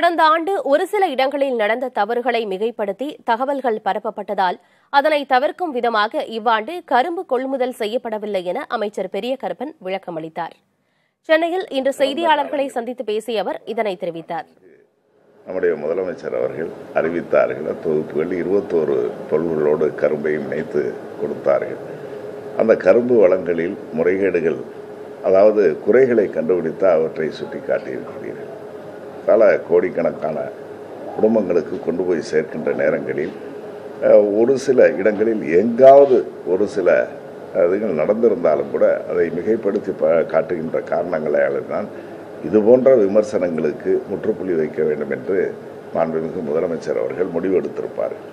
கடந்த ஆண்டு ஒரு சில இடங்களில் நடந்த தவறுகளை மிகைப்படுத்தி தகவல்கள் பரப்பப்பட்டதால் அதனை தவிர்க்கும் விதமாக இவ்வாண்டு கரும்பு கொள்முதல் செய்யப்படவில்லை என அமைச்சர் பெரிய கருப்பன் விளக்கமளித்தார். சென்னையில் இன்று செய்தியாளர்களை சந்தித்து பேசிய அவர் இதனை தெரிவித்தார். நம்முடைய முதலமைச்சர் அவர்கள் அறிவித்தார்கள். தொகுப்புகள் இருபத்தோரு பொருள்களோடு கரும்பையும் இணைத்து கொடுத்தார்கள். அந்த கரும்பு வளங்களில் முறைகேடுகள் அதாவது குறைகளை கண்டுபிடித்து அவற்றை சுட்டி காட்டியிருக்கிறீர்கள் பல கோடிக்கணக்கான குடும்பங்களுக்கு கொண்டு போய் சேர்க்கின்ற நேரங்களில் ஒரு சில இடங்களில் எங்காவது ஒரு சில அதுகள் நடந்திருந்தாலும் கூட அதை மிகைப்படுத்தி ப காட்டுகின்ற காரணங்களால் தான் இதுபோன்ற விமர்சனங்களுக்கு முற்றுப்புள்ளி வைக்க வேண்டும் என்று மாண்புமிகு முதலமைச்சர் அவர்கள் முடிவெடுத்திருப்பார்கள்.